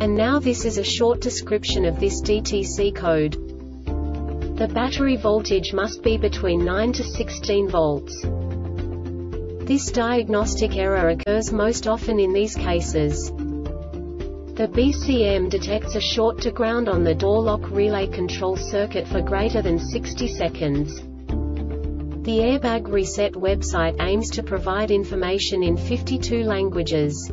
And now this is a short description of this DTC code. The battery voltage must be between 9 to 16 volts. This diagnostic error occurs most often in these cases. The BCM detects a short to ground on the door lock relay control circuit for greater than 60 seconds. The Airbag Reset website aims to provide information in 52 languages.